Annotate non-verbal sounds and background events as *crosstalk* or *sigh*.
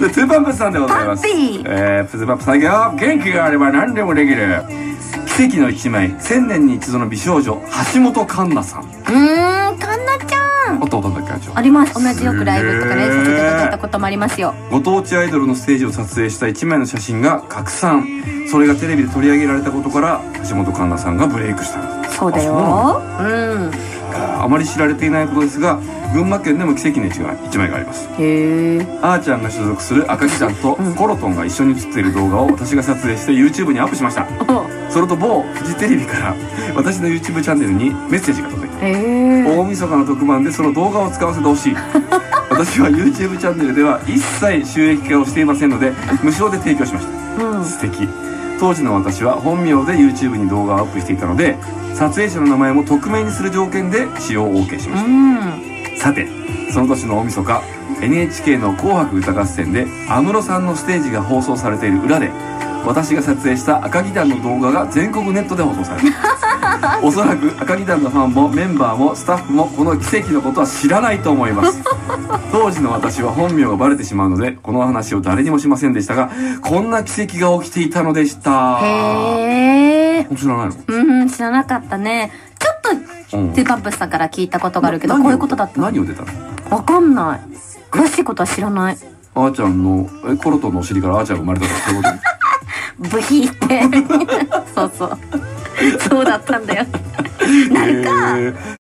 でトゥーパンプスさんでございます。えー、トゥーパンプスさんが元気があれば何でもできる。奇跡の一枚。千年に一度の美少女橋本環奈さん。うーんかんなちゃん。あったことあったっけあります。同じよくライブとかねへーさせていただいたこともありますよ。ご当地アイドルのステージを撮影した一枚の写真が拡散。それがテレビで取り上げられたことから橋本環奈さんがブレイクした。そうだあようんあまり知られていないことですが群馬県でも奇跡の一枚一枚があります。へえあーちゃんが所属する赤木団とうん。コロトンが一緒に写っている動画を私が撮影して YouTube にアップしました。それと某フジテレビから私の YouTube チャンネルにメッセージが届いた。大晦日の特番でその動画を使わせてほしい。*laughs* 私は YouTube チャンネルでは一切収益化をしていませんので無償で提供しました。うん。素敵当時の私は本名で YouTube に動画をアップしていたので撮影者の名前も匿名にする条件で使用を OK しました。うん。さてその年の大晦日 NHK の「紅白歌合戦」で安室さんのステージが放送されている裏で私が撮影した赤木団の動画が全国ネットで放送された *laughs* *laughs* おそらく赤木団のファンもメンバーもスタッフもこの奇跡のことは知らないと思います。*laughs* 当時の私は本名がバレてしまうのでこの話を誰にもしませんでしたがこんな奇跡が起きていたのでした。へえ知らないの？うん知らなかったね。ちょっとうん。トゥーパンプスさんから聞いたことがあるけどこういうことだった何を出たの？わかんない。詳しいことは知らない。あーちゃんのえコロトンのお尻からあーちゃんが生まれたとかそういうこと？*laughs* ブヒーって。そうそうそうだったんだよ。*laughs* なるか